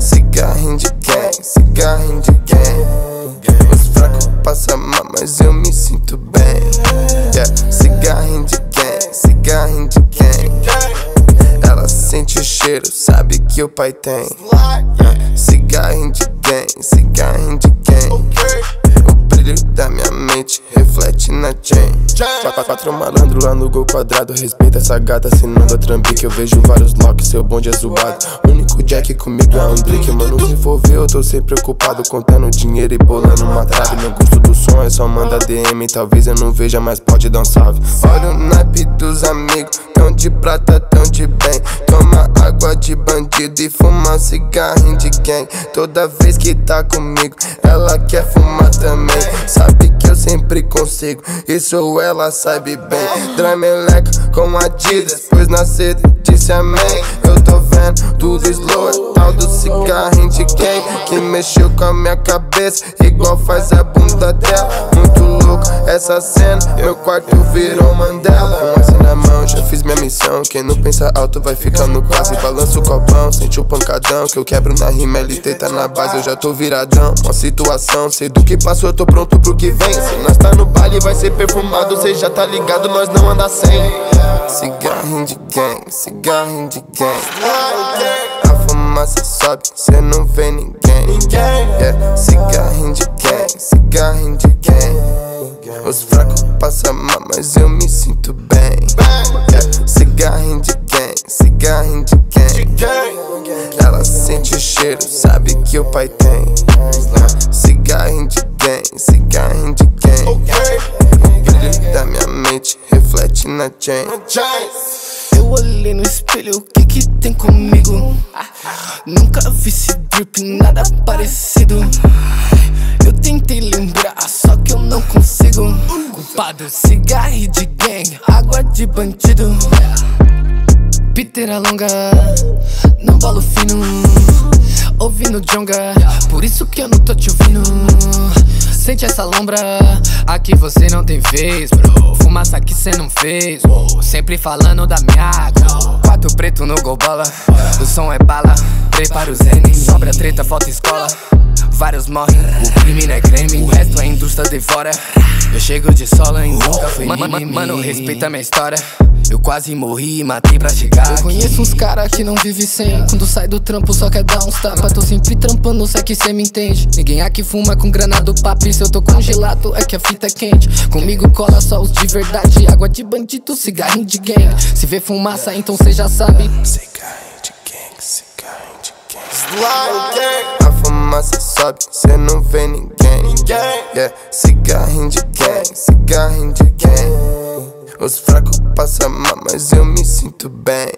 Cigarrinho de gang, cigarrinho de gang. Os fracos passam mal, mas eu me sinto bem. Yeah, cigarrinho de gang, cigarrinho de gang. Ela sente o cheiro, sabe que o pai tem. Cigarrinho de gang, cigarrinho de gang. O brilho da minha mente reflete na chain. Quatro malandro lá no gol quadrado. Respeita essa gata, se não dá trambique. Eu vejo vários locks, seu bonde é zoado. Único Jack comigo é um drink. Mano, se ver, eu tô sempre preocupado. Contando dinheiro e bolando uma trave. Meu gosto do som é só manda DM. Talvez eu não veja, mas pode dar um salve. Olha o naipe dos amigos. Tão de prata, tão de bem. Toma água de bandido e fuma cigarrinho de gang. Toda vez que tá comigo, ela quer fumar também. Sabe que eu sempre consigo, isso ela sabe bem. Drameleca com Adidas, pois na sede disse amém. É tal do cigarrinho de quem que mexeu com a minha cabeça, igual faz a bunda dela. Essa cena, meu quarto virou Mandela. Com essa na mão, já fiz minha missão. Quem não pensa alto vai ficar no quase. Balança o copão, sente o pancadão. Que eu quebro na rima, LT tá na base, eu já tô viradão. Uma situação, sei do que passou, eu tô pronto pro que vem. Se nós tá no baile, vai ser perfumado, cê já tá ligado, nós não anda sem. Cigarrinho de gang, cigarrinho de gang. A fumaça sobe, cê não vê ninguém. Yeah, cigarrinho de gang, mas eu me sinto bem. Yeah, cigarrinho de gang, cigarrinho de gang. Ela sente o cheiro, sabe que o pai tem. Yeah, cigarrinho de gang, cigarrinho de gang. O brilho da minha mente reflete na chain. Eu olhei no espelho, o que que tem comigo? Nunca vi esse drip, nada parecido. Culpado, cigarro de gang, água de bandido. Piteira longa, não bolo fino. Ouvindo jonga, por isso que eu não tô te ouvindo. Sente essa lombra, aqui você não tem vez, bro. Fumaça que cê não fez, sempre falando da minha água. Quatro preto no gol bola, o som é bala. Prepara os N, sobra treta, falta escola. Vários morrem, o crime não é creme, o resto é indústria de fora. Eu chego de sola e nunca fui ma ma Mano, respeita minha história. Eu quase morri e matei pra chegar. Eu conheço uns cara que não vive sem. Quando sai do trampo só quer dar uns tapas. Tô sempre trampando, sei que cê me entende. Ninguém aqui fuma com grana do papi. Se eu tô congelado, é que a fita é quente. Comigo cola só os de verdade. Água de bandido, cigarrinho de gang. Se vê fumaça, então cê já sabe. Cigarrinho de gang, cigarrinho de gang. A sobe, cê não vê ninguém. Yeah, cigarrinho de gang, cigarrinho de gang. Os fracos passam mal, mas eu me sinto bem.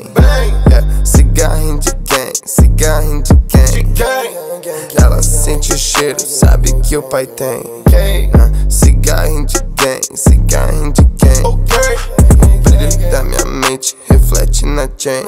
Yeah, cigarrinho de gang, cigarrinho de gang. Ela sente o cheiro, sabe que o pai tem. Uh, cigarrinho de gang, cigarrinho de gang. O brilho da minha mente reflete na chain.